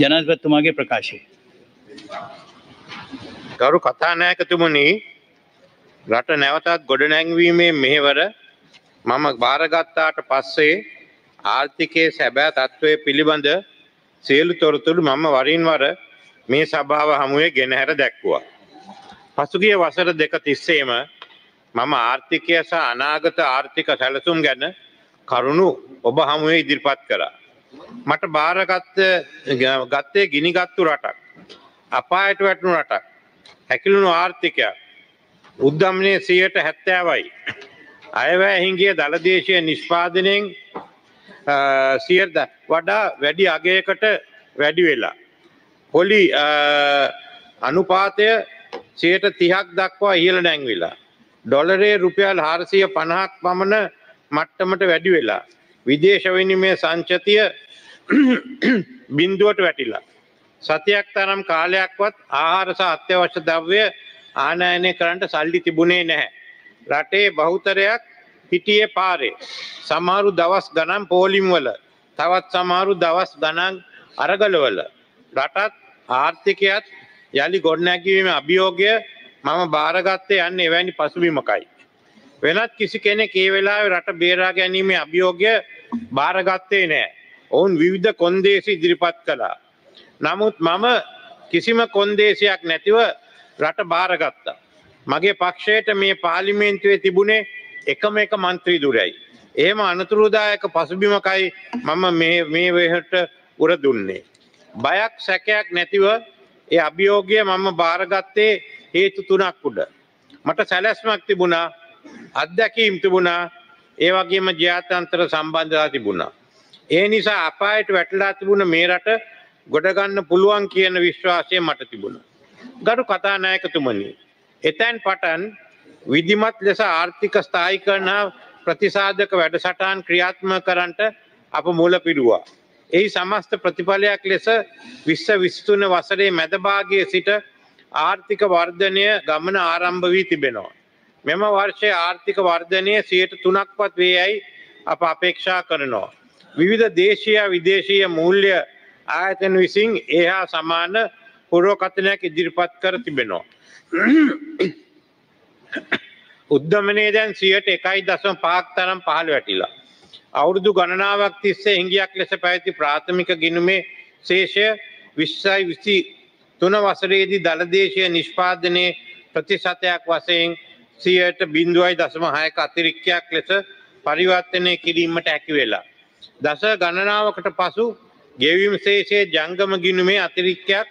ජනාධිපතිතුමාගේ ප්‍රකාශය. ගරු කතානායකතුමනි රට නැවතත් ගොඩනැංවීමේ මෙහෙවර මම භාරගත්තාට පස්සේ ආර්ථිකයේ සැබෑ තත්ත්වය පිළිබඳ සියලු තොරතුරු මම වරින් වර මේ සභාව හමුවේ ගෙනහැර දැක්වුවා. පසුගිය වසර දෙක තිස්සේම මම ආර්ථිකය සහ අනාගත ආර්ථික සැලසුම් ගැන කරුණු ඔබ හමුවේ ඉදිරිපත් කරා. මට භාරගත්ත ගත්තේ ගිනිගත්තු රටක්. අපායට වැටනු රටක්. හැකිලුණු ආර්ථිකයක්. උද්ධම්නය සියයට හැත්තෑවයි. අයවැෑ හිංගිය දළදේශය නිෂ්පාදනයෙන් සියර්ද වඩා වැඩි අගයකට වැඩි වෙලා. පොලි අනුපාතය සයට තිහක් දක්වා ඉහල නැංවිලා. ඩොලරේ රුපියල් හාරසිය පණහක් පමණ මට්ටමට වැඩි වෙලා. විදේශවිනිමය සංචතිය බින්දුවට වැටිලා. සතියක් තරම් කාලයක්වත් ආහාරස අත්‍යවශ්‍ය දව්‍ය ආනයනය කරන්නට සල්ලි තිබුණේ නැහැ. රටේ බහුතරයක් හිටියේ පාරේ. සමහරු දවස් ගනම් පෝලිම්වල තවත් සමහරු දවස් ගණන් අරගලවල. රටත් ආර්ථිකයත් යළි ගොඩනැකිවීම අභියෝගය මම භාරගත්තය යන්න එවැනි පසුබිමකයි. වෙනත් කිසි කෙනෙ ඒ වෙලා රට බේරා ගැනීමේ අභියෝගය භාරගත්තේ නෑ. ඔවුන් විවිධ කොන්දේසි ඉදිරිපත් කළා. නමුත් මම කිසිම කොන්දේසියක් නැතිව රට භාරගත්තා. මගේ පක්ෂයට මේ පාලිමේන්තුවේ තිබුණේ එකම එක මන්ත්‍රී දුරයි. ඒම අනතුරුදායක පසුබිමකයි මම මේ වෙහට උර දුන්නේ. බයක් සැකයක් නැතිව ඒ අභියෝගය මම භාරගත්තේ හේතු තුනක් උඩ. මට සැලැස්මක් තිබුණා අත්දැකීම් තිබුණා ඒ වගේම ජාතන්තර සම්බන්ධලා තිබුණා. ඒ නිසා අපායට වැටලා තිබුණ මේ රට ගොඩගන්න පුළුවන් කියන විශ්වාසය මට තිබුණ. ගඩු කතානායකතුමනි. එතැන් පටන් විදිමත් ලෙස ආර්ථික ස්ථායි කරන ප්‍රතිසාධක වැඩසටාන් ක්‍රියාත්ම කරන්නට අප මුල පිරුවා. එහි සමස්ත ප්‍රතිඵලයක් ලෙස විශ්ව විස්තුන වසරේ මැදභාගය සිට ආර්ථික වර්ධනය ගමන ආරම්භ වී තිබෙනවා. මෙම වර්ෂය ආර්ථික වර්ධනය සියයට තුනක්වත් වේ යැයි අප අපේක්ෂා කරනවා. විවිධ දේශය විදේශීය මූල්‍ය ආයතන විසින් ඒහා සමාන පුරෝකථනයක් ඉදිරිපත් කර තිබෙනවා. උද්ධමනය දැන් සියයට එකයි දසම පාක් තරම් පහළ වැටිලා. අවුරුදු ගණනාවක් තිස්සේ හිංගියක් ලෙස පැවති ප්‍රාථමික ගිනුමේ ශේෂය විශ්සයි විසි තුන වසරේදී දළදේශය නිෂ්පාදනය ප්‍රතිශතයක් වසයෙන් සියයට බින්දුවයි දසම හයක අතිරික්කයක් ලෙස පරිවර්තනය කිරීමට හැකි වෙලා. දස ගණනාවකට පසු ගෙවීම් ශේෂයේ ජංගම ගිනුමේ අතිරික්කයක්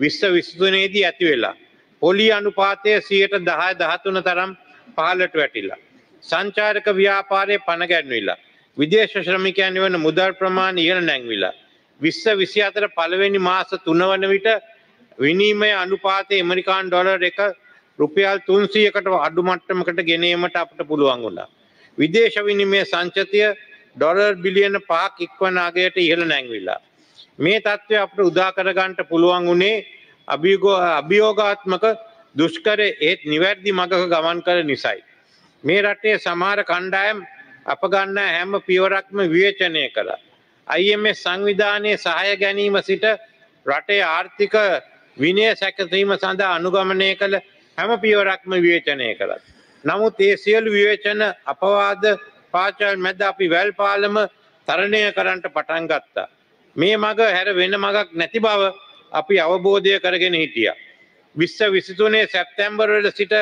විශ්ව විස්තුනේදී ඇති වෙලා. පොලි අනුපාතය සියයට දහය දහතුන තරම් පහලට වැටිලා. සංචාරක ව්‍යාපාරය පණගැන්විලා. විදේශ ශ්‍රමිකයන් වන මුදල් ප්‍රමාණ ඉහළ නැංවිලා. විශ්ව විසි අතර පළවෙනි මාස තුනවන විට විනීමය අනුපාතය එමරිකාන් ඩොලර් එක රුපියල් තුන්සියකට අඩුමට්ටමකට ගෙනීමට අපට පුළුවන් වුණා. විදේශ විනිමය සංචතිය ඩොලර් බිලියන පාක් ඉක්වන අගයට ඉහළ නැංවිලා. මේ තත්ත්වය අපට උදාකරගන්ට පුළුවන් වුණේ අභියෝගාත්මක දුෂ්කර ඒත් නිවැරදි මගක ගමන් කර නිසයි. මේ රටේ සමාර කණ්ඩායම් අප ගන්න හැම පියවරක්ම විවේචනය කළ. අයිම සංවිධානය සහය ගැනීම සිට රටේ ආර්ථික විනය සැකසීම සඳහා අනුගමනය කළ හැම පියවරක්ම විවේචනය කළත්. නමුත් ඒ සියලු විවේචන අපවාද පාචල් මැද අපි වැල් පාලම තරණය කරන්නට පටන් ගත්තා. මේ මග හැර වෙන මගක් නැති බව අපි අවබෝධය කරගෙන හිටිය. විශ්ව විසිතුනේ සැප්තැම්බරවල සිට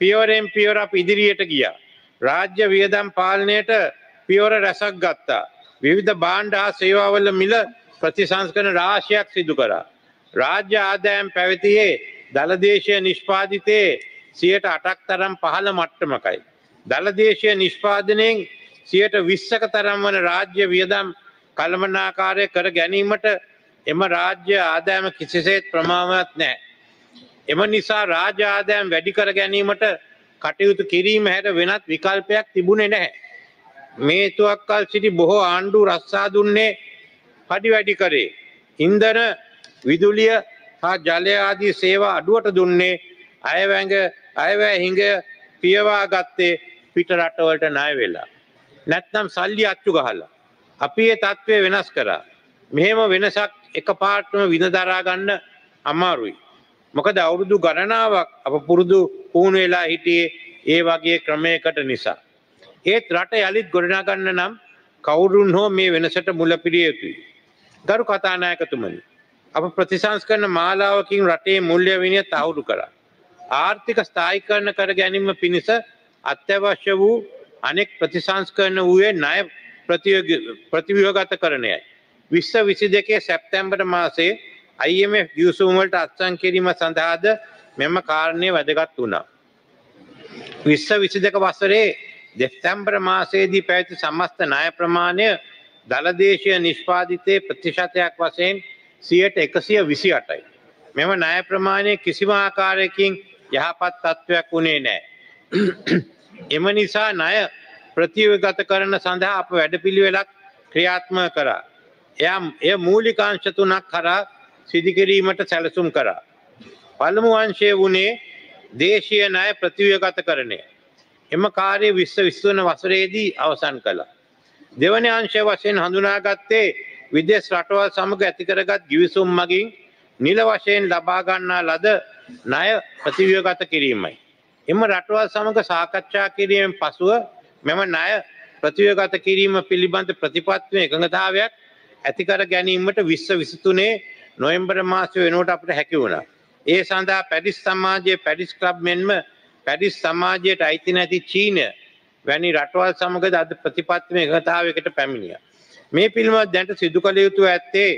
පියවරෙන් පියවර අප ඉදිරියට ගියා. රාජ්‍ය වියදම් පාලනයට පියවර රැසක් ගත්තා. විවිධ බාණ්ඩ හා සේවාවල මිල ප්‍රතිසංස්කන රාශයක් සිදු කරා. රාජ්‍ය ආදායම් පැවතියේ දළදේශය නිෂ්පාධිතයේ සියට අටක් තරම් පහළ මට්ටමකයි. දළදේශය නිෂ්පාදනයෙන් සියට විශ්සක තරම් වන රාජ්‍ය වියදම් කළමනාකාරය කර ගැනීමට එම රාජ්‍ය ආදෑම කිසිසේත් ප්‍රමාවත් නෑ. එම නිසා රාජ ආදෑම් වැඩි කර ගැනීමට කටයුතු කිරීම හැට වෙනත් විකල්පයක් තිබුණෙ නැහැ. මේතුවක්කල් සිටි බොහෝ ආණ්ඩු රස්සා දුන්නේ පඩි වැඩි කරේ. ඉන්දන විදුලිය හා ජලයාදී සේවා අඩුවට දුන්නේ අයවැඟ අයවැ හිඟ පියවා ගත්තේ පිට රටවලට ණය වෙලා. නැත්නම් සල්ලි අච්චු ගහලා. අපි ඒ තත්ත්වය වෙනස් කරා. මෙහෙම වෙනසක් එක පාටම වින දරාගන්න අමාරුයි. මොකද අවුරුදු ගණනාවක් අප පුරුදු පුහුණු වෙලා හිටියේ ඒ වගේ ක්‍රමයකට නිසා. ඒත් රට යළිත් ගොඩනාගන්න නම් කවුරුන් හෝ මේ වෙනසට මුල පිළිය යුතුයි. ගරු කතානායකතුමනි. අප ප්‍රතිසංස් කරන මාලාවකින් රටේ මුල්්‍ය විනිය තවුරු කරා. ආර්ථික ස්ථායිකරණ කර ගැනීම පිණිස අත්‍යවශ්‍ය වූ අනෙක් ප්‍රතිසංස් කරන වූයේ ණය ප්‍රතිවියෝගත කරණයයි. විශ්ව විසි දෙකේ සැප්තැම්බට මාසේ IMF ගියසුම්වලට අත්සං කිරීම සඳහාද මෙම කාරණය වැදගත් වුණා. විශ්ව විසි දෙක වසරේ දෙස්තැම්බර මාසේදී පැවති සමස්ත ණය ප්‍රමාණය දළදේශය නිෂ්පාධිතය ප්‍රතිශතයක් වසයෙන් සියයට එකසිය විසි අටයි. මෙම ණය ප්‍රමාණය කිසිම ආකාරයකින් යහපත් තත්ත්වයක් වුණේ නෑ. එම නිසා ණය ප්‍රතිවගත කරන සඳහා අප වැඩපිළිවෙලක් ක්‍රියාත්ම කරා. එයම් එය මූලිකාංශ තුනක් කරා සිදිකිරීමට සැලසුම් කරා. පළමු වංශය වුණේ දේශය ණය ප්‍රතිව්‍යගත කරණය. එම කාර්ය විශ්ව විස්වන වසරේදී අවසන් කළා. දෙවන අංශය වශයෙන් හඳුනාගත්තේ විදෙස් රටවල් සමඟ ඇතිකරගත් ගිවිසුම් මගින් නිල වශයෙන් ලබාගන්නා ලද ණය ප්‍රතිව්‍යගත කිරීමයි. එම රටවල් සමඟ සාකච්ඡා කිරීමෙන් පසුව මෙම ණය ප්‍රතිව්‍යගත කිරීම පිළිබඳ ප්‍රතිපත්වය එකඟතාවයක් ඇතිකර ගැනීමට විශ්ව විසිතුනේ නොයම්බර මාසය වෙනුවට අපට හැකි වුණා. ඒ සඳහා පැඩිස් සමාජයේ පැඩිස් ක්ලබ් මෙන්ම පැඩිස් සමාජයට අයිති නැති චීනය වැනි රටවල් සමගද අද ප්‍රතිපත්වය එකතාවකට පැමිණිය. මේ පිළිමත් දැන්ට සිදු කළ යුතු ඇත්තේ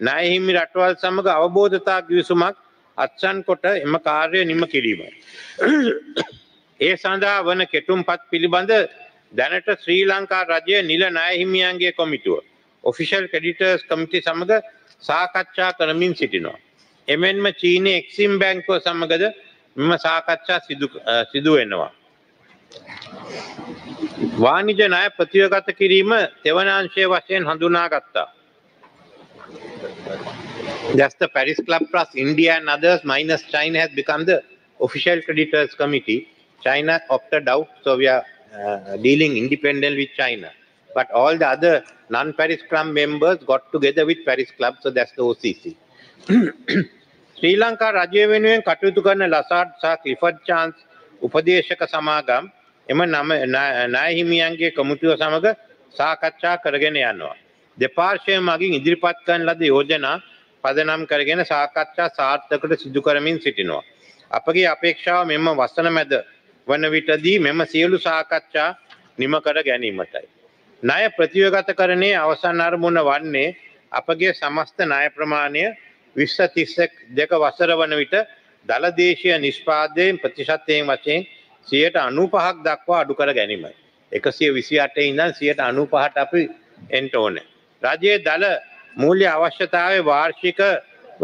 නයහිමි රටවල් සමඟ අවබෝධතා ගිවිසුමක් අත්සන් කොට එම කාර්ය නිම කිරීම. ඒ සඳහා වන කෙටුම් පත් පිළිබඳ දැනට ශ්‍රී ලංකා රජය නිල නයහිමියන්ගේ කොමිටුව. ඔෆිෂල් කෙඩිටර්ස් කමිටි සමඟ සාකච්ඡා කරමින් සිටිනවා. එමෙන්ම චීනය එක්සිම් බැංකෝ සමගද මෙම සාකච්ඡා සිදුවෙනවා. වානිජ ණය ප්‍රතිවගත කිරීම තෙවනාංශය වශයෙන් හඳුනා ගත්තා. Just the Paris Club plus India and others minus China has become the official creditors committee. China opted out, so we are uh, dealing independently with China. But all the other non-Paris Club members got together with Paris Club, so that's the OCC. ශ්‍රී ලංකා රජය වෙනුවෙන් කටයුතු කරන ලසාඩ් සහ ක්ලිෆඩ් chance උපදේශක සමාගම් එම නම නායහිමියන්ගේ කමුතුව සමඟ සාකච්ඡා කරගෙන යනවා. දෙපාර්ශය මගින් ඉදිරිපත් කරන ලද යෝජනා පදනම් කරගෙන සාකච්ඡා සාර්ථකට සිදු කරමින් සිටිනවා. අපගේ අපේක්ෂාව මෙම වසන මැද වන විටදී මෙම සියලු සාකච්ඡා නිම කර ගැනීමටයි. ණය ප්‍රතිවගත කරණය අවසන් අරමුණ වන්නේ අපගේ සමස්ත ණය ප්‍රමාණය විශ්ව තිස්සක් දෙක වසර වන විට දළදේශය නිෂ්පාදයෙන් ප්‍රතිශත්තයෙන් වශයෙන් සියයට අනු පහක් දක්වා අඩු කර ගැනීමයි. එකසිය විසි අටේ ඉඳන් සියයට අනු පහට අපි එන්ට ඕන. රජයේ දළ මූල්‍ය අවශ්‍යතාව වාර්ෂිකව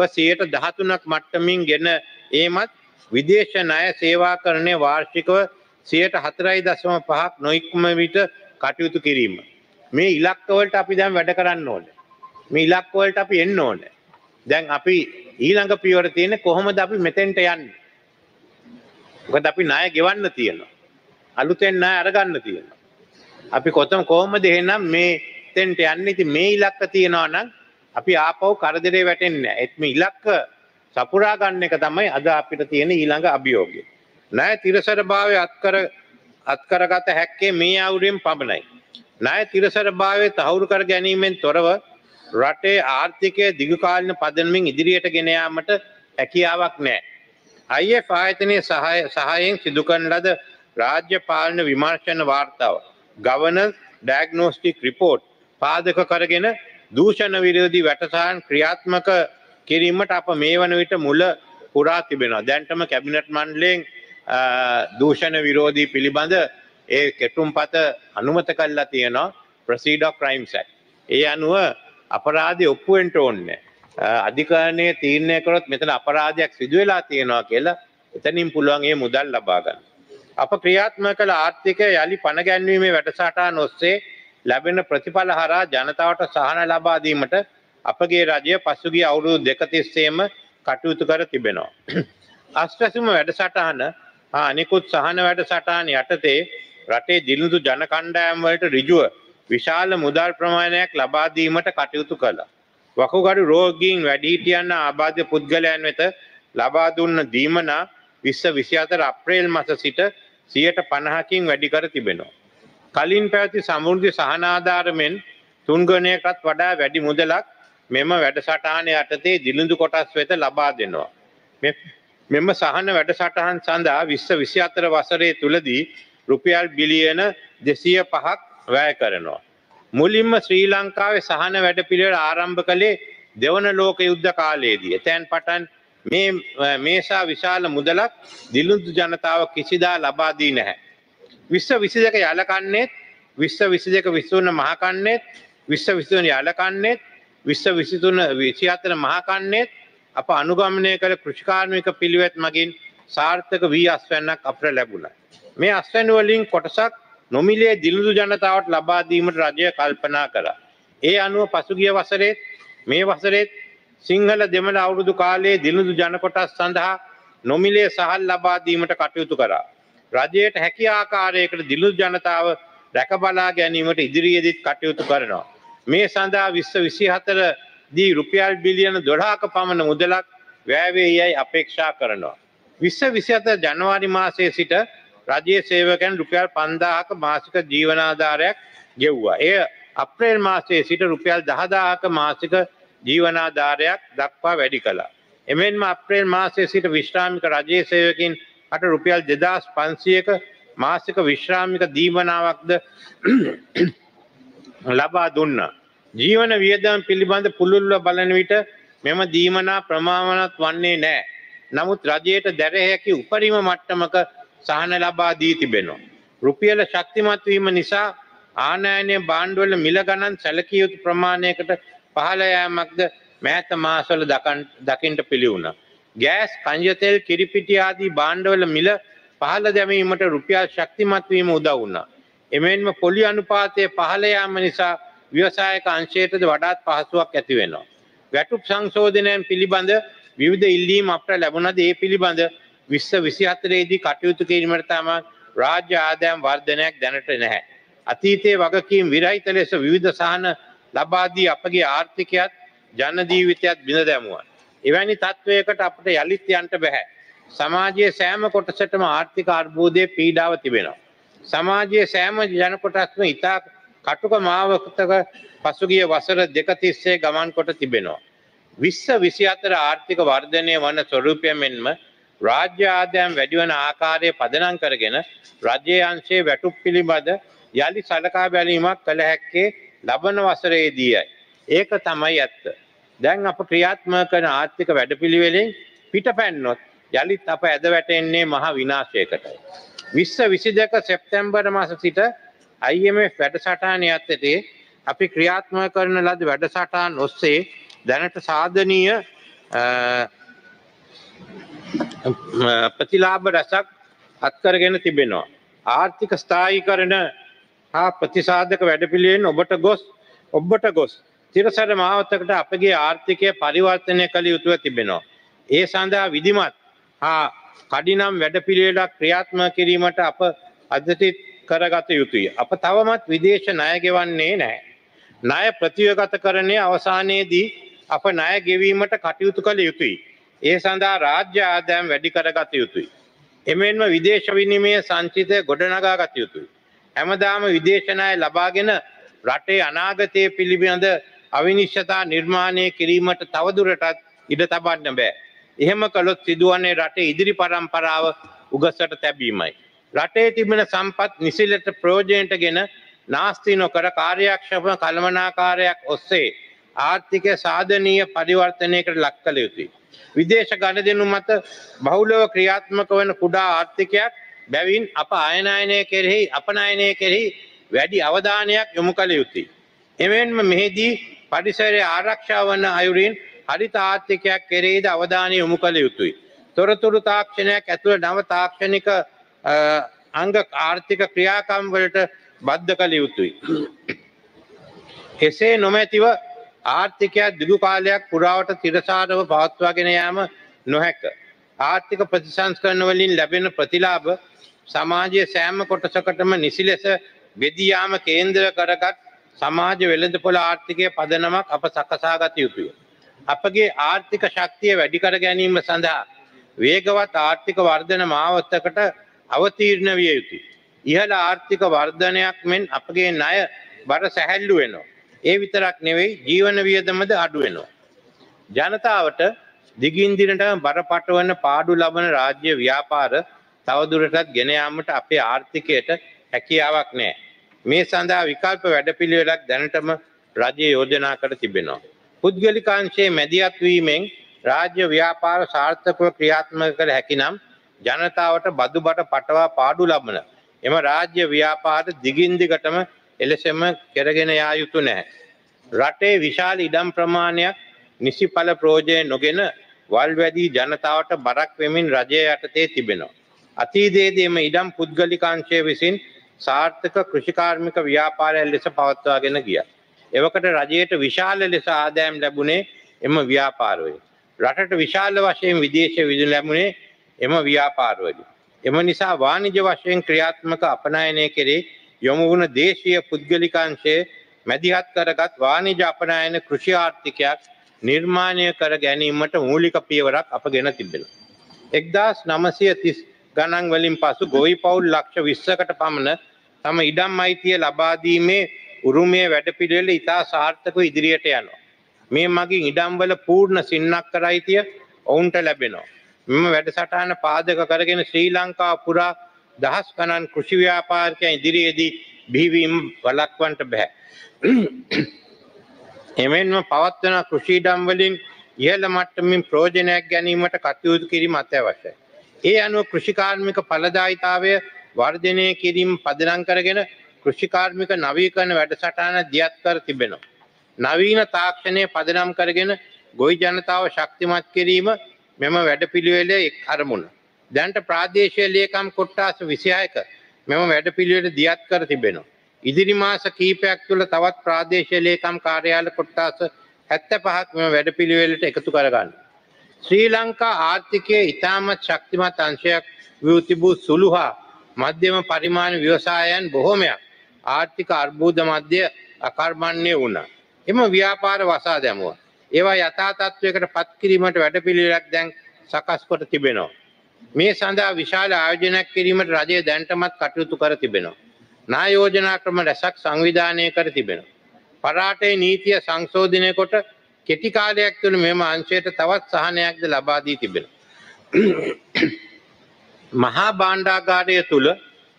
සියයට දහතුනක් මට්ටමින් ගෙන ඒමත් විදේශ ණය සේවා කරණය වාර්ෂිකව සියයට හතරයි දශම පහක් නොයික්ම විට කටයුතු කිරීම. මේ ඉලක්කවලට අපි දැන් වැඩ කරන්න ඕන. මේ ඉලක්කවලට අපි එන්න ඕන. දැන් අපි ඊළඟ පියවර තියෙන කොහොමද අපි මෙතෙන්ට යන්න. මොකද අපි ණය ගෙවන්න තියෙනවා. අලුතෙන් ණය අරගන්න තියෙනවා. අපි කොතම කොහොමද එහෙනම් මේ තෙන්ට යන්න ඉතින් මේ ඉලක්ක තියෙනවා නම් අපි ආපහු කරදරේ වැටෙන්නේ නැහැ. ඒත් මේ ඉලක්ක සපුරා ගන්න එක තමයි අද අපිට තියෙන ඊළඟ අභියෝගය. ණය තිරසරභාවය අත්කර අත්කරගත හැක්කේ මේ අවුරුවෙන් පමණයි. ණය තිරසරභාවය තහවුරු කර ගැනීමෙන් තොරව රටේ ආර්ථිකය දිගුකාලීන පදනමින් ඉදිරියට ගෙන යාමට හැකියාවක් නැහැ. IF ආයතනයේ සහායෙන් සිදු කරන ලද රාජ්‍ය පාලන විමර්ශන වාර්තාව ගවර්නන්ස් ඩයග්නොස්ටික් රිපෝට් පාදක කරගෙන දූෂණ විරෝධී වැටසහන් ක්‍රියාත්මක කිරීමට අප මේ වන විට මුල පුරා තිබෙනවා. දැන්ටම කැබිනට් මණ්ඩලයෙන් දූෂණ විරෝධී පිළිබඳ ඒ කෙටුම් පත අනුමත කල්ලා තියෙනවා. ප්‍රසීඩක් ක්‍රයිම්ස් ඒ අනුව අපරාධය ඔප්පුුවෙන්ට ඕන්න අධිකාරණය තීරණය කරොත් මෙතන අපරාධයක් සිදුවෙලා තියෙනවා කියලා එතනින් පුළුවන්ගේ මුදල් ලබාගන්න. අප ක්‍රියාත්ම කළ ආර්ථිකය යළි පණගැන්වීමේ වැඩසටා නොස්සේ ලැබෙන ප්‍රතිඵල හරා ජනතාවට සහන ලබාදීමට අපගේ රජය පසුගිය අවුරුදු දෙකතිස්සේම කටයුතු කර තිබෙනවා. අස්වැසුම වැඩසටහන අනිකුත් සහන වැඩසටහන යටතේ රටේ දිලිඳු ජනකණ්ඩායම් වලට ඍජුව විශාල මුදල් ප්‍රමාණයක් ලබා දීමට කටයුතු කළා. වකුගඩු රෝගීන් වැඩිහිටියන්න ආබාධ්‍ය පුද්ගලයන් වෙත ලබා දුන්න දීමනා විශ්ව විසිඅතර අප්‍රේල් මස සිට සියයට පණහකින් වැඩිකර තිබෙනවා. කලින් පැවති සමුෘද්ධි සහනාධාරමෙන් තුන්ගනයකත් වඩා වැඩි මුදලක් මෙම වැඩසටාන යටතේ දිලිඳු කොටස් වෙත ලබා දෙනවා. මෙ- මෙම සහන වැඩසටහන් සඳහා විශ්ව විසි අතර වසරේ තුළදී රුපියල් බිලියන දෙසිය පහක් වැය කරනවා. මුලින්ම ශ්‍රී ලංකාවේ සහන වැඩ පිළිවෙල ආරම්භ කළේ දෙවන ලෝක යුද්ධ කාලයේදී. එතැන් පටන් මේ මේසා විශාල මුදලක් දිලුදු ජනතාව කිසිදා ලබාදී නැහැ. විශ්ව විසි දෙක යලකන්නේත් විශ්ව විසි දෙක විස්සවන්න මහකන්නේත් විශ්ව විසිවන යලකන්නේත් විශ්ව විසිතුන විසි අතර මහකන්නේත් අප අනුගමනය කළ කෘෂිකාර්මික පිළිවෙත් මගින් සාර්ථක වී අස්වැන්නක් අපට ලැබුණ. මේ අස්වැනුවලින් කොටසක් නොමිලේ දිලුදු ජනතාවට ලබාදීමට රජය කල්පනා කර. ඒ අනුව පසුගිය වසරේත් මේ වසරේත් සිංහල දෙමළ අවුරුදු කාලයේ දිලුදු ජනකොටස් සඳහා නොමිලේ සහල් ලබාදීමට කටයුතු කරා. රජයට හැකි ආකාරයකට දිලුදු ජනතාව රැකබලා ගැනීමට ඉදිරියේදීත් කටයුතු කරනවා. මේ සඳහා විශ්ව විසි හතර දී රුපියල් බිලියන දොඩාක පමණ මුදලක් වැෑවේ යැයි අපේක්ෂා කරනවා. විශ්ව විසිත ජනවාරි මාසයේ සිට රජයේ සේවකැන් රුපියල් පන්දාහක මාසික ජීවනාධාරයක් ගෙව්වා. එය අප්‍රේල් මාසයේ සිට රුපියල් දහදාහක මාසික ජීවනාධාරයක් දක්වා වැඩි කළා. එමෙන්ම අප්‍රේල් මාසයේ සිට විශ්‍රාමික රජයේ සේවකින් අට රුපියල් දෙදස් පන්සියක මාසික විශ්‍රාමික දීමනාවක්ද ලබා දුන්න. ජීවන වියදම් පිළිබඳ පුළුල්ව බලන විට මෙම දීමනා ප්‍රමාණවත් වන්නේ නෑ. නමුත් රජයට දැරහැකි උපරිම මට්ටමක සහන ලබා දී තිබෙනවා. රුපියල ශක්තිමත්වීම නිසා ආනෑනය බාණ්ඩුවල මිල ගණන් සැලකිය යුතු ප්‍රමාණයකට පහළයෑමක්ද මෑත මාසවල දකිින්ට පිළිවුණ. ගෑස් කංජතෙල් කිරිපිටි ආදී බාණ්ඩවල මිල පහල දැමීමට රුපියල් ශක්තිමත්වීම උදවුන්නා. එමෙන්ම පොලි අනුපාතය පහළයාම නිසා ව්‍යවසායක අංශයටද වඩාත් පහසුවක් ඇති වෙනවා. වැටුප් සංශෝධනයන් පිළිබඳ විවිධ ඉල්ලීම් අපට ලැබුණද ඒ පිළිබඳ විශ්ව විසි අතරේදී කටයුතු කිරීමට තම රාජ්‍ය ආදයම් වර්ධනයක් දැනට නැහැ. අතීතයේ වගකීම් විරහිත ලෙස විවිධ සහන ලබාදී අපගේ ආර්ථිකයත් ජනදීවිතයත් බිඳ දැමුවන්. එවැනි තත්ත්වයකට අපට යළිත් යන්ට බැහැ. සමාජයේ සෑම කොටසටම ආර්ථික අර්බෝධය පීඩාව තිබෙනවා. සමාජයේ සෑම ජනකොටස්ම ඉතා කටුක මාවකතක පසුගිය වසර දෙක තිස්සේ ගමන් කොට තිබෙනවා. විශ්ව විසි අතර ආර්ථික වර්ධනය වන ස්වරූපය මෙන්ම රාජ්‍ය ආදයම් වැඩිවන ආකාරය පදනං කරගෙන රජය අංශයේ වැටුප් පිළිබඳ යළි සලකා බැලීමක් කළ හැක්කේ ලබන වසරේදීයි. ඒක තමයි ඇත්ත. දැන් අප ක්‍රියාත්ම කරන ආර්ථික වැඩපිළිවෙලෙන් පිට පැන්නොත් යළිත් අප ඇද වැටෙන්නේ මහ විනාශයකටයි. විශ්ව විසි දෙක සෙප්තැම්බර් මස සිට IMF වැඩසටාන ඇත්තතේ අපි ක්‍රියාත්ම කරන ලද වැඩසටාන් ඔස්සේ දැනට සාධනීය ප්‍රතිලාබ රැසක් අත්කරගෙන තිබෙනවා. ආර්ථික ස්ථායි කරන හා ප්‍රතිසාධක වැඩපිළියෙන් ඔබට ගොස් ඔබට ගොස් තිරසර මාවතකට අපගේ ආර්ථිකය පරිවර්තනය කළ යුතුව තිබෙනවා. ඒ සඳහා විදිමත් හා කඩිනම් වැඩපිළිවෙලක් ක්‍රියාත්ම කිරීමට අප අදතිත් කරගත යුතුයි. අප තවමත් විදේශ ණයගෙවන්නේ නෑ. ණය ප්‍රතිවගත කරණය අවසානයේදී අප ණය ගෙවීමට කටයුතු කළ යුතුයි. ඒ සඳහා රාජ්‍ය ආදෑම් වැඩි කරගත යුතුයි. එමෙන්ම විදේශ විනිමය සංචිතය ගොඩනගා ගත යුතුයි. හැමදාම විදේශනය ලබාගෙන රටේ අනාගතය පිළිබඳ අවිනිශ්්‍යතා නිර්මාණය කිරීමට තවදුරටත් ඉඩ තබන්න බෑ. එහෙම කළොත් සිදුවන්නේ රටේ ඉදිරි පරම්පරාව උගසට තැබීමයි. රටේ තිබෙන සම්පත් නිසිලට ප්‍රෝජනයට ගෙන නාස්ති නොකර කාර්යක්ෂප කළමනාකාරයක් ඔස්සේ ආර්ථිකය සාධනීය පරිවර්තනයකට ලක් කළ යුතුයි. විදේශ ගණ දෙනු මත බහුලව ක්‍රියාත්මක වන කුඩා ආර්ථිකයක් බැවින් අප අයනයනය කෙරෙහි අපනයනය කෙරෙහි වැඩි අවධානයක් යොමු කළ යුතුයි. එමෙන්ම මෙහිදී පරිසරය ආරක්ෂා වන්න අයුරින් හරිත ආර්ථිකයක් කෙරෙහිද අවධානය යොමු කළ යුතුයි. තොරතුරු තාක්ෂණයක් ඇතුළ නව තාක්ෂණික අංග ආර්ථික ක්‍රියාකම්වලට බද්ධ කළ යුතුයි. එසේ නොමැතිව ආර්ථිකයක් දිගු කාලයක් පුරාවට තිරසාරව පවත්වාගෙන යාම නොහැක. ආර්ථික ප්‍රතිසංස්කරන වලින් ලැබෙන ප්‍රතිලාභ සමාජයේ සෑම කොටසකටම නිසි ලෙස බෙදියාම කේන්ද්‍ර කරගත් සමාජ වෙළඳපොළ ආර්ථිකය පදනමක් අප සකසාගත යුතුය. අපගේ ආර්ථික ශක්තිය වැඩිකර ගැනීම සඳහා වේගවත් ආර්ථික වර්ධන මාවත්තකට අවතීර්ණ විය යුතුයි. ඉහළ ආර්ථික වර්ධනයක් මෙන් අපගේ ණය බර සැහැල්ලු වෙනවා. ඒ විතරක් නෙවෙයි ජීවන වියදමද අඩු වෙනවා. ජනතාවට දිගින්දිනට බරපටවන පාඩු ලබන රාජ්‍ය ව්‍යාපාර තවදුරටත් ගෙන යාමට අපේ ආර්ථිකයට හැකියාවක් නෑ. මේ සඳහා විකල්ප වැඩපිළිවෙලක් දැනටම රජය යෝජනා කර තිබෙනවා. පුද්ගලිකාංශයේ මැදිහත් වීමෙන් රාජ්‍ය ව්‍යාපාර සාර්ථකව ක්‍රියාත්මක කළ හැකිනම් ජනතාවට බදු බට පටවා පාඩු ලබන එම රාජ්‍ය ව්‍යාපාර දිගින් දිගටම එලෙසම කෙරගෙන යා යුතු නැහැ. රටේ විශාල ඉඩම් ප්‍රමාණයක් නිසිඵල ප්‍රෝජය නොගෙන වල් වැදී ජනතාවට බරක් වෙමින් රජය යටතේ තිබෙනවා. අතීතයේදී එම ඉඩම් පුද්ගලිකාංශය විසින් සාර්ථක කෘෂිකාර්මික ව්‍යාපාරයක් ලෙස පවත්වාගෙන ගියා. එවකට රජයට විශාල ලෙස ආදායම් ලැබුණේ එම ව්‍යාපාරවලින්. රටට විශාල වශයෙන් විදේශ විදුලි ලැබුණේ එම ව්‍යාපාරවලින්. එම නිසා වාණිජ වශයෙන් ක්‍රියාත්මක අපනයනය කෙරේ යොමු වුණ දේශීය පුද්ගලිකාංශය මැදිහත් කරගත් වාණිජ අපනයන කෘෂි ආර්ථිකයක් නිර්මාණය කර ගැනීමට මූලික පියවරක් අප ගෙන තිබෙන. එක්දස් නමසය තිස් ගණන් වලින් පසු ගොයි පවුල් ලක්ෂ විශ්සකට පමණ තම ඉඩම් අයිතිය ලබාදීමේ උරුමය වැඩපිළිවෙල ඉතා සාර්ථකව ඉදිරියට යනවා. මේ මගින් ඉඩම්වල පූර්ණ සින්නක් කර අයිතිය ඔවුන්ට ලැබෙනවා. මෙම වැඩසටහන පාදක කරගෙන ශ්‍රී ලංකා පුරා දහස් ගණන් කෘෂිව්‍යාපාර්කයන් ඉදිරියේදී බිහිවීම වලක්වන්ට බැහැ. එමෙන්ම පවත්වන කෘෂීඩම් වලින් ඉහළ මට්ටමින් ප්‍රෝජනයක් ගැනීමට කටයුතු කිරීම අත්‍යවශ්‍යයි. ඒ අනුව කෘෂිකාර්මික ඵලදායිතාවය වර්ධනය කිරීම පදනම් කරගෙන කෘෂිකාර්මික නවීකරණ වැඩසටහන දියත් කර තිබෙනවා. නවීන තාක්ෂණය පදනම් කරගෙන ගොවි ජනතාව ශක්තිමත් කිරීම මෙම වැඩපිළිවෙලේ එක් අරමුණ. දැන්ට ප්‍රාදේශීය ලේකම් කොට්ටාස 26ක මෙම වැඩපිළිවෙල දියත් කර තිබෙනවා. ඉදිරි මාස කිහිපයක් තුළ තවත් ප්‍රාදේශීය ලේකම් කාර්යාල කොට්ටාස 75ක් මෙම වැඩපිළිවෙලට එකතු කරගන්න. ශ්‍රී ලංකා ආර්ථිකයේ ඉතාමත් ශක්තිමත් අංශයක් වූ තිබූ සුළු හා මධ්‍යම පරිමාණ ව්‍යවසායයන් බොහෝමයක් ආර්ථික අර්බුද මධ්‍ය අකර්මණ්‍ය වුණා. එම ව්‍යාපාර වසා දැමුවා. ඒවා යථා තත්ත්වයකට පත් කිරීමට වැඩපිළිවෙලක් දැන් සකස් කොට තිබෙනවා. මේ සඳහා විශාල ආයෝජනයක් කිරීමට රජය දැන්ටමත් කටයුතු කර තිබෙනවා. නා යෝජනා ක්‍රම රැසක් සංවිධානය කර තිබෙනවා. පරාටේ නීතිය සංශෝධනය කොට කෙටි කාලයක් තුළ මෙම අංශයට තවත් සහනයක්ද ලබා දී තිබෙනවා. මහා භාණ්ඩාගාරය තුළ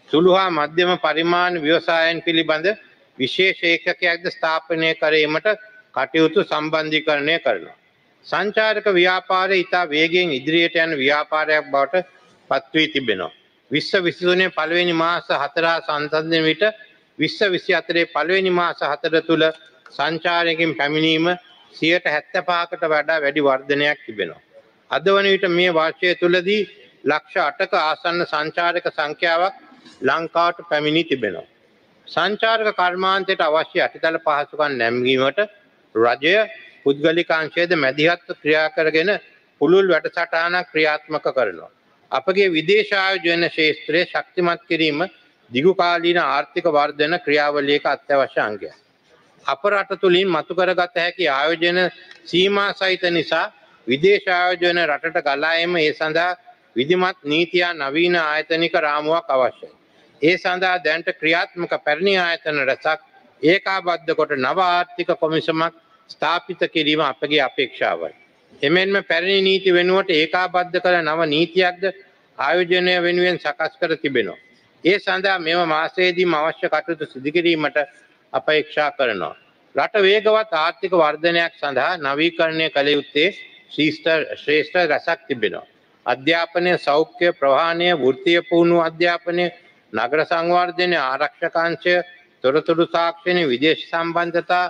සුළු හා මධ්‍යම පරිමාණ ව්‍යවසායන් පිළිබඳ විශේෂ ඒකකයක්ද ස්ථාපනය කිරීමට කටයුතු සම්බන්ධීකරණය කරනවා. සංචාරක ව්‍යාපාරය ඉතා වේගෙන් ඉදිරියට යන ව්‍යාපාරයක් බවට පත්වී තිබෙනවා. විශ්ව විසිතුනේ පළවෙනි මාස හතරා සංසන්ධන විට විශ්ව විසි අතරේ පළවෙනි මාස හතර තුළ සංචාරයකින් පැමිණීම සියට හැත්ත පාකට වඩා වැඩි වර්ධනයක් තිබෙනවා. අද වන විට මේ වර්ෂය තුළදී ලක්ෂ අටක ආසන්න සංචාරක සංඛ්‍යාවක් ලංකාවට පැමිණි තිබෙනවා. සංචාරක කර්මාන්තයට අවශ්‍ය අටිතල පහසුකන් නැම්ගීමට රජය පුද්ගලිකාංශයද මැදිහත්ව ක්‍රියා කරගෙන පුළුල් වැඩසටානක් ක්‍රියාත්මක කරනවා. අපගේ විදේශායෝජන ශේත්‍රයේ ශක්තිමත් කිරීම දිගුකාලීන ආර්ථික වර්ධන ක්‍රියාවලියක අත්‍යවශ්‍ය අංගයක්. අප රට තුළින් මතු කරගත හැකි ආයෝජන සීමා සහිත නිසා විදේශායෝජන රටට ගලා එම ඒ සඳහා විධිමත් නීතියා නවීන ආයතනික රාමුවක් අවශ්‍යයි. ඒ සඳහා දැන්ට ක්‍රියාත්මක පැරණි ආයතන රැසක් ඒකාබද්ධ කොට නව ආර්ථික කොමිසමක් ස්ථාපිත කිරීම අපගේ අපේක්ෂාවයි. එමෙන්ම පැරණි නීති වෙනුවට ඒකාබද්ධ කළ නව නීතියක්ද ආයෝජනය වෙනුවෙන් සකස් කර තිබෙනවා. ඒ සඳහා මෙම මාසයේදීම අවශ්‍ය කටයුතු සිදුකිරීමට අපේක්ෂා කරනවා. රට වේගවත් ආර්ථික වර්ධනයක් සඳහා නවීකරණය කළ යුත්තේ ශ්‍රේෂ්ඨ රැසක් තිබෙනවා. අධ්‍යාපනය සෞඛ්‍ය ප්‍රවාණය වෘතිය පුහුණු අධ්‍යාපනය නගර සංවර්ධනය ආරක්ෂකාංශය තොරතුරු තාක්ෂණය විදේශ සම්බන්ධතා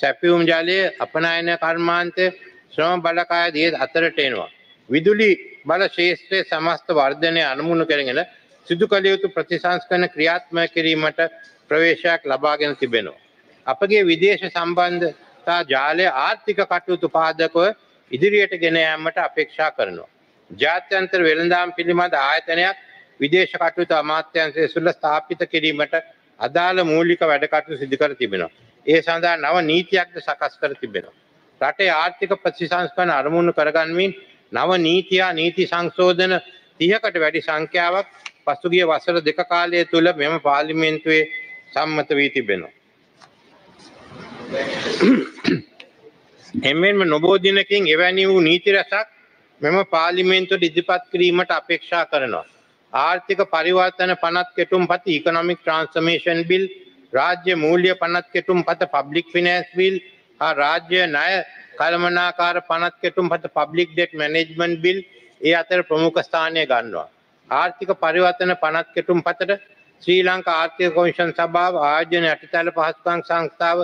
සැපියුම් ජලය අපනයන කර්මාන්තය ශ්‍රම බලකාය දිය අතරට එනවා. විදුලි බල ශේෂත්‍රය සමස්ත වර්ධනය අනමුණු කරගෙන සිදු කළ යුතු ප්‍රතිසංස්කරන ක්‍රියාත්ම කිරීමට ප්‍රවේශයක් ලබාගෙන තිබෙනවා. අපගේ විදේශ සම්බන්ධතා ජාලය ආර්ථික කටයුතු පාදකව ඉදිරියට ගෙන යාමට අපේක්ෂා කරනවා. ජාත්‍යන්තර වෙළඳාම් පිළිබඳ ආයතනයක් විදේශ කටයුතු අමාත්‍යංශය සුළ ස්ථාපිත කිරීමට අදාළ මූලික වැඩ කටයුතු සිදු කර තිබෙනවා. ඒ සඳහා නව නීතියක්ද සකස් කර තිබෙනවා. රටේ ආර්ථික ප්‍රතිසංස්කරණ අරමුණු කරගන්මින් නව නීතියා නීති සංශෝධන තිහකට වැඩි සංඛ්‍යාවක් පසුගිය වසර දෙක කාලය තුළ මෙම පාර්ලිමේන්තුවේ සම්මත වී තිබෙනවා. එමෙන්ම නොබෝ දිනකින් එවැනි වූ නීති රැසක් මෙම පාර්ලිමේන්තුවට ඉදිරිපත් කිරීමට අපේක්ෂා කරනවා. ආර්ථික පරිවර්තන පනත් කෙටුම් පති ඉකනොමික් ට්‍රන්ස්ෆර්මේෂන් බිල් රාජ්‍ය මූල්‍ය පනත් කෙටුම් පත පබ්ලික් ෆිනන්ස් බිල් හා රාජ්‍ය ණය කළමනාකාර පනත් කෙටුම් පත පබ්ලික් ඩෙට් මැනේජ්මන්ට් බිල් ඒ අතර ප්‍රමුඛ ස්ථානය ගන්නවා. ආර්ථික පරිවර්තන පනත් කෙටුම් පතට ශ්‍රී ලංකා ආර්ථික කොමිෂන් සභාව ආයෝජන යටිතල පහසුකම් සංස්ථාව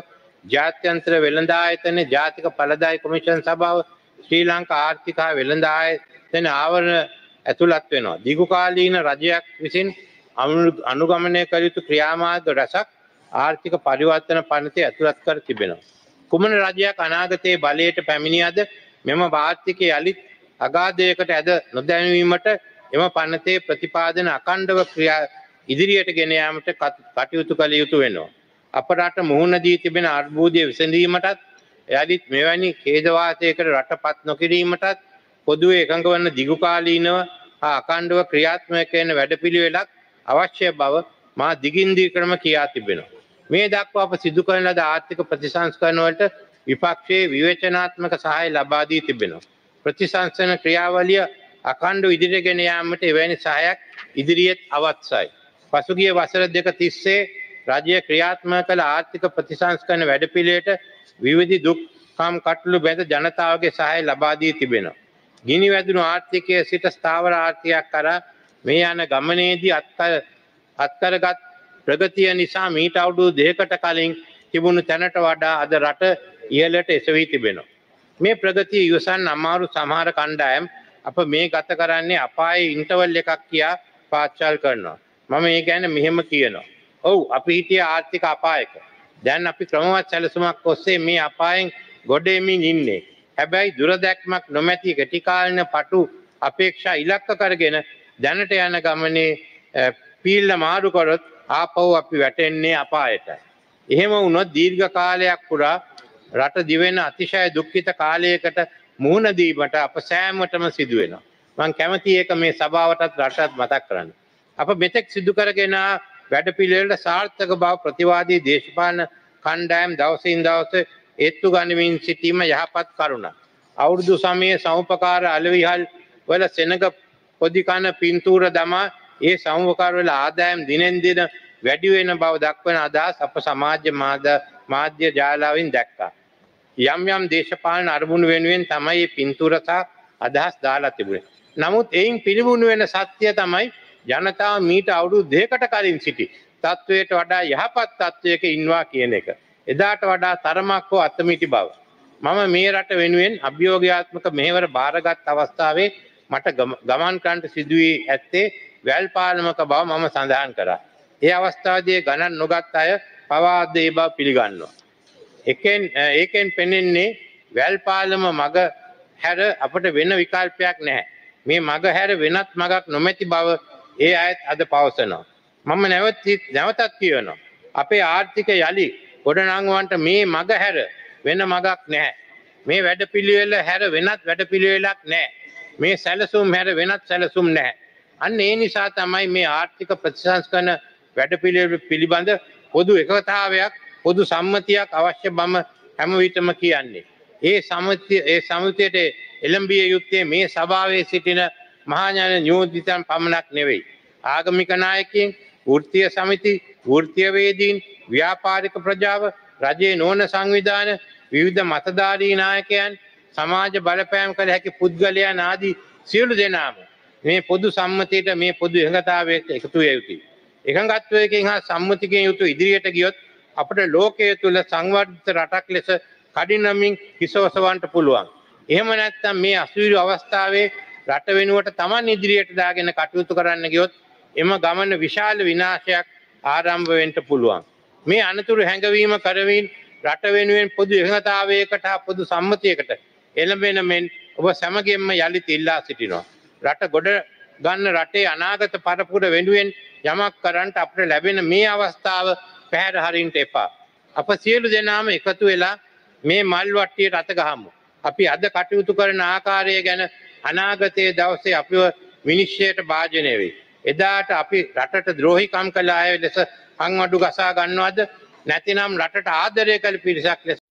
ජාත්‍යන්තර වෙළඳ ආයතන ජාතික පලදායි කොමිෂන් සභාව ශ්‍රී ලංකා ආර්ථික හා වෙළඳ ආයතන ආවරණ ඇතුළත් වෙනවා. දිගුකාලීන රජයක් විසින් අනු- අනුගමනය කළ යුතු ක්‍රියාමාර්ග රැසක් ආර්ථික පරිවර්තන පනතේ ඇතුළත් කර තිබෙනවා. කුමන රජයක් අනාගතයේ බලයට පැමිණියද මෙම වාර්ථිකය යළිත් අගාධයකට ඇද නොදැනවීමට එම පනතේ ප්‍රතිපාදන අකණ්ඩව ක්‍රියා ඉදිරියට ගෙන යාමට කත්- කටයුතු කළ යුතු වෙනවා. අප රට මුහුණ දී තිබෙන අර්බූදය විසඳීමටත් යළිත් මෙවැනි ඛේදවාසයකට රට පත් නොකිරීමටත් පොදුවේ එකඟ වන්න දිගුකාලීනව හා අකණ්ඩව ක්‍රියාත්මක වෙන වැඩපිළිවෙලක් අවශ්‍ය බව මා දිගින්දී ක්‍රම කියා තිබෙනවා. මේ දක්වා අප සිදු කරන ලද ආර්ථික ප්‍රතිසංස්කරණ වලට විපක්ෂයේ විවේචනාත්මක සහාය ලබා දී තිබෙනවා. ප්‍රතිසංස්කරණ ක්‍රියාවලිය අකණ්ඩව ඉදිරියට ගෙන යාමට එවැනි සහායක් ඉදිරියේත් අවශ්‍යයි. පසුගිය වසර දෙක තිස්සේ රජය ක්‍රියාත්මක කළ ආර්ථික ප්‍රතිසංස්කරණ වැඩපිළිවෙලට විවිධ දුක්කම් කටළු බැඳ ජනතාවගේ සහාය ලබා දී තිබෙනවා. ගිනි වැදුණු ආර්ථිකය සිට ස්ථාවර ආර්ථිකයක් කරා මේ යන ගමනේදී අත්කර අත්කරගත් ප්‍රගතිය නිසා මීට අවුරුදු දෙකකට කලින් තිබුණු තැනට වඩා අද රට ඉහළට එසවී තිබෙනවා. මේ ප්‍රගතිය ඉවසන් අමාරු සමහර කණ්ඩායම් අප මේ ගත කරන්නේ අපායේ ඉන්ටවල් එකක් කියා පාච්චල් කරනවා. මම ඒ ගැන මෙහෙම කියනවා. ඔව් අපි හිටිය ආර්ථික අපායක. දැන් අපි ක්‍රමවත් සැලසුමක් ඔස්සේ මේ අපායෙන් ගොඩෙමින් ඉන්නේ. හැබැයි දුරදැක්මක් නොමැති ගැටිකාලන පටු අපේක්ෂා ඉලක්ක කරගෙන දැනට යන ගමනේ අ, පීල්ල මාරුකොරොත් ආපව් අපි වැටෙන්නේ අපායට. එහෙම වුණොත් දීර්ඝ කාලයක් පුරා රට දිවෙන අතිශය දුක්ඛිත කාලයකට මුහුණ දීමට අප සෑමටම සිදුවෙනවා. මං කැමති ඒක මේ සභාවටත් රටත් මතක් කරන්න. අප මෙතෙක් සිදු කරගෙන වැඩපිළිවෙලට සාර්ථක බව ප්‍රතිවාදී දේශපාලන කණ්ඩායම් දවසින් දවස ඒත්තු ගනිමින් සිටීම යහපත් කරුණ. අවුරුදු සමය සෞපකාර අලවිහල් වල සෙනග පොදිකන පින්තූර දමා ඒ සෞපකාරවල ආදායම් දිනෙන් දින වැඩි වෙන බව දක්වන අදහස් අප සමාජ මාධ මාධ්‍ය ජාලාවෙන් දැක්කා. යම් යම් දේශපාලන අරමුණු වෙනුවෙන් තමයි මේ පින්තූර සහ අදහස් දාලා තිබුණේ. නමුත් එයින් පිළිබුණු වෙන සත්‍යය තමයි ජනතාව මීට අවුරුදු දෙකකට කලින් සිටි තත්ත්වයට වඩා යහපත් තත්ත්වයක ඉන්නවා කියන එක. එදාට වඩා තරමක් හෝ අතමිටි බව. මම මේ රට වෙනුවෙන් අභියෝගයාත්මක මෙහෙවර භාරගත් අවස්ථාවේ මට ගම- ගමන් කරන්නට සිදුවී ඇත්තේ වැල් පාලමක බව මම සඳහන් කරා. ඒ අවස්ථාවදී ගණන් නොගත් අය පවාද ඒ බව පිළිගන්නවා. එකෙන් අ, ඒකෙන් පෙනෙන්නේ වැල් පාලම මග හැර අපට වෙන විකල්පයක් නැහැ. මේ මග හැර වෙනත් මගක් නොමැති බව ඒ අයත් අද පවසනවා. මම නැවත නැවතත් කියනවා. අපේ ආර්ථික යළි ගොඩනංවන්ට මේ මග හැර වෙන මගක් නැහැ. මේ වැඩ පිළිවෙල හැර වෙනත් වැඩ පිළිවෙලක් නෑ. මේ සැලසුම් හැර වෙනත් සැලසුම් නැහැ. අන්න ඒ නිසා තමයි මේ ආර්ථික ප්‍රතිසංස්කරන වැඩ පිළිබඳ පොදු එකතාවයක් පොදු සම්මතියක් අවශ්‍ය බම හැම විටම කියන්නේ. ඒ සමතිය ඒ සමුතියට එළඹිය යුත්තේ මේ සභාවේ සිටින මහාඥාන නියෝජිතයන් පමණක් නෙවෙයි. ආගමික නායකයින්, වෘත්තීය සමිති, වෘත්තීයවේදීන්, ව්‍යාපාරික ප්‍රජාව, රජයේ නොවන සංවිධාන, විවිධ මතධාරී නායකයන්, සමාජ බලපෑම් කළ හැකි පුද්ගලයන් ආදී සියලු දෙනාම මේ පොදු සම්මතයට මේ පොදු එකඟතාවයට එකතු විය යුතුයි. එකඟත්වයකින් හා සම්මතිකයෙන් යුතු ඉදිරියට ගියොත් අපට ලෝකයේ තුල සංවර්ධිත රටක් ලෙස කඩිනමින් හිසවසවන්ට පුළුවන්. එහෙම නැත්නම් මේ අසීරු අවස්ථාවේ රට වෙනුවට Taman ඉදිරියට දාගෙන කටයුතු කරන්න ගියොත් එම ගමන විශාල විනාශයක් ආරම්භ වෙන්න පුළුවන්. මේ අනතුරු හැඟවීම කරමින් රට වෙනුවෙන් පොදු එකඟතාවයකට හා පොදු සම්මතියකට එළඹෙන මෙන් ඔබ සැමගෙන්ම යළිත් ඉල්ලා සිටිනවා. රට ගොඩ ගන්න රටේ අනාගත පරපුර වෙනුවෙන් යමක් කරන්නට අපට ලැබෙන මේ අවස්ථාව පැහැර හරින්ට එපා. අප සියලු දෙනාම එකතු වෙලා මේ මල් වට්ටියට අත ගහමු. අපි අද කටයුතු කරන ආකාරය ගැන අනාගතයේ දවසේ අපිව විනිශ්චයට භාජනය වෙයි. එදාට අපි රටට ද්‍රෝහිකම් කළ අය ලෙස අංවඩු ගසා ගන්නවද නැතිනම් රටට ආදරය කළ පිරිසක් ලෙස